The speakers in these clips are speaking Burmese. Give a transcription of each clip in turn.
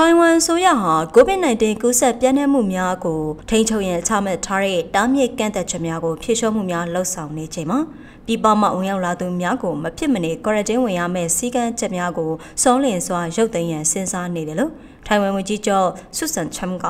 ထိုင်ဝမ်ဆိုရဟာ COVID-19 ကူးစက်ပြန့်နှံ့မှုများကိုထိန်းချုပ်ရန်ချမှတ်ထားတဲ့တားမြစ်ကန့်သက်ချက်များကိုဖြေလျှော့မှုများလှုပ်ဆောင်နေချိန်မှာပြည်ပမှဝင်ရောက်လာသူများကိုမဖြစ်မနေ quarantine ဝင်ရမယ့်စည်းကမ်းချက်များကိုစောလင်စွာရုပ်သိမ်းရန်စဉ်းစားနေတယ်လို့ထိုင်ဝမ်ဝန်ကြီးချုပ်ဆွတ်ဆန်ချမ်က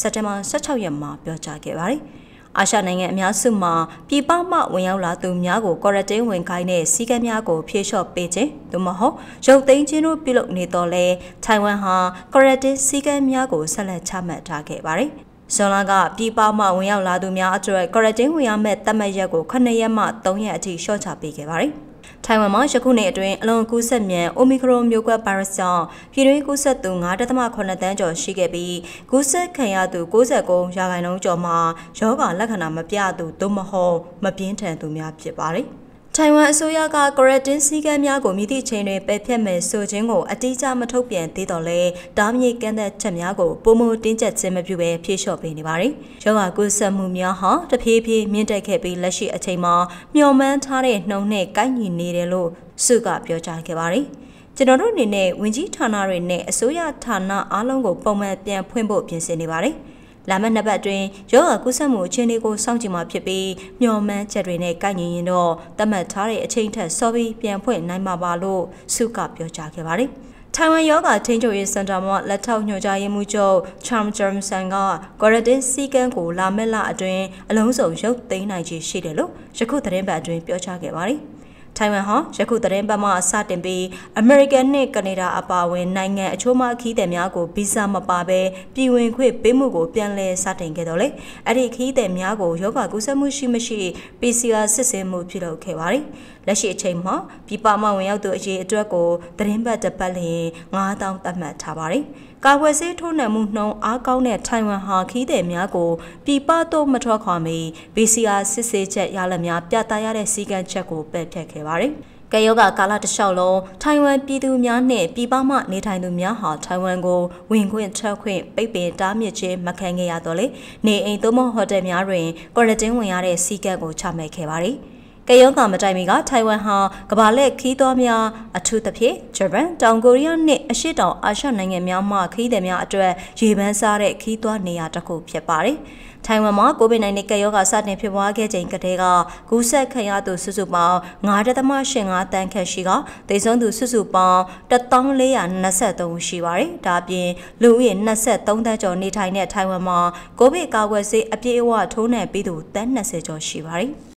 စက်တင်ဘာ16ရက်မှာပြောကြားခဲ့ပါတယ်။ အာရှနိုင်ငံအများစုမှာပြည်ပမှဝင်ရောက်လာသူများကို quarantine ဝင်ခိုင်းတဲ့စည်းကမ်းများကိုဖြေလျှော့ပေးခြင်းသို့မဟုတ်ရုပ်သိမ်းခြင်းတို့ပြုလုပ်နေတော့လဲထိုင်ဝမ်ဟာ quarantine စည်းကမ်းများကိုဆက်လက်ချမှတ်ထားခဲ့ပါတယ်။ဇွန်လကပြည်ပမှဝင်ရောက်လာသူများအတွက် quarantine ဝင်ရမယ့်သတ်မှတ်ရက်ကို9ရက်မှ3ရက်အထိလျှော့ချပေးခဲ့ပါတယ်။ ထိုင်ဝမ်မှာယခုနှစ်အတွင်းအလွန်ကူးစက်မြန် Omicron မျိုးကွဲဗိုင်းရပ်စ်ကြောင့်ပြည်တွင်းကူးစက်သူ9.8တန်းကျော်ရှိခဲ့ပြီးကူးစက်ခံရသူ69ရာခိုင်နှုန်းကျော်မှာရောဂါလက္ခဏာမပြသူသို့မဟုတ်မပြင်းထန်သူများဖြစ်ပါတယ်။ ထိုင်ဝမ်အစိုးရက quarantine စည်းကမ်းများကိုမြစ်သည့်ချိန်တွင်ပယ်ဖျက်မယ်ဆိုခြင်းကိုအတိအကျမထုတ်ပြန်သေးတော့လဲတားမြစ်ကန့်သက်ချက်များကိုပုံမတင်းကျပ်ခြင်းမပြုဘဲဖြေလျှော့ပေးနေပါတယ်။ရောဂါကူးစက်မှုများဟာတဖြည်းဖြည်းမြင့်တက်ခဲ့ပြီးလက်ရှိအချိန်မှာမျှော်မှန်းထားတဲ့နှုံနဲ့ကိုက်ညီနေတယ်လို့စုကပြောကြားခဲ့ပါတယ်။ကျွန်တော်တို့အနေနဲ့ဝင်ကြီးဌာနတွေနဲ့အစိုးရဌာနအားလုံးကိုပုံမှန်ပြန်ဖွင့်ဖို့ပြင်ဆင်နေပါတယ်။ လာမယ့်နှစ်ပတ်အတွင်းရောဂါကူးစက်မှုအခြေအနေကိုစောင့်ကြည့်မှာဖြစ်ပြီးမျှော်မှန်းချက်တွေနဲ့ကိုက်ညီရင်တော့သတ်မှတ်ထားတဲ့အချိန်ထက်စောပြီးပြန်ဖွင့်နိုင်မှာပါလို့စုကပြောကြားခဲ့ပါတယ်။ထိုင်ဝမ်ယောဂထိန်းချုပ်ရေးစင်တာမှာလက်ထောက်ညွှန်ကြားရေးမှူးချုပ် Charm Jermson က quarantine စည်းကမ်းကိုလာမယ့်လအတွင်းအလုံးစုံရုပ်သိမ်းနိုင်ခြေရှိတယ်လို့ယခုသတင်းပတ်အတွင်းပြောကြားခဲ့ပါတယ်။ ထိုင်ဝမ်ဟာယခုသတင်းပတ်မှစတင်ပြီးအမေရိကန်နှင့်ကနေဒါအပါအဝင်နိုင်ငံအချို့မှခီးသည်များကိုဗီဇမပါဘဲပြည်ဝင်ခွင့်ပေးမှုကိုပြန်လည်စတင်ခဲ့တော့လေအဲ့ဒီခီးသည်များကိုယောဂကူးစက်မှုရှိမရှိ PCR စစ်ဆေးမှုပြုလုပ်ခဲ့ပါတယ်လက်ရှိအချိန်မှာပြည်ပမှဝင်ရောက်သူအရေးအတွက်ကိုသတင်းပတ်တစ်ပတ်လျင်9000သတ်မှတ်ထားပါတယ်ကာကွယ်ဆေးထိုးနှံမှုနှုန်းအားကောင်းတဲ့ထိုင်ဝမ်ဟာခီးသည်များကိုပြည်ပသို့မထွက်ခွာမီ PCR စစ်ဆေးချက်ရလဒ်များပြသရတဲ့စည်းကမ်းချက်ကိုပယ်ဖျက်ခဲ့ပါတယ်။ကယောဂကာလတစ်လျှောက်လုံးထိုင်ဝမ်ပြည်သူများနှင့်ပြည်ပမှနေထိုင်သူများဟာထိုင်ဝမ်ကိုဝင်ခွင့်ထွက်ခွင့်ပိတ်ပင်တားမြစ်ခြင်းမခံခဲ့ရတော့လေနေအိမ်သို့မဟုတ်ဟိုတယ်များတွင်ကွာရတင်းဝင်ရတဲ့စီးကပ်ကိုချမှတ်ခဲ့ပါတယ်။ ကယောဂမတိုင်မီကထိုင်ဝမ်ဟာကမ္ဘာလက်ခီးသွွားများအထူးသဖြင့်ဂျပန်တောင်ကိုရီးယားနှင့်အရှေ့တောင်အာရှနိုင်ငံများမှခီးသည်များအတွက်ရေပန်းစားတဲ့ခီးသွွားနေရာတစ်ခုဖြစ်ပါတယ်။ထိုင်ဝမ်မှာ COVID-19 ကပ်ရောဂါစတင်ဖြစ်ပွားခဲ့ချိန်ကတည်းကကူးစက်ခံရသူစုစုပေါင်း9.85တန်းခန့်ရှိကဒေဆုံးသူစုစုပေါင်း1423ရှိပါတယ်။ဒါအပြင်လူဦးရေ23တန်းကျော်နေထိုင်တဲ့ထိုင်ဝမ်မှာကိုဗစ်ကာကွယ်ဆေးအပြည့်အဝထိုးနှံပြီးသူတန်း20ကျော်ရှိပါတယ်။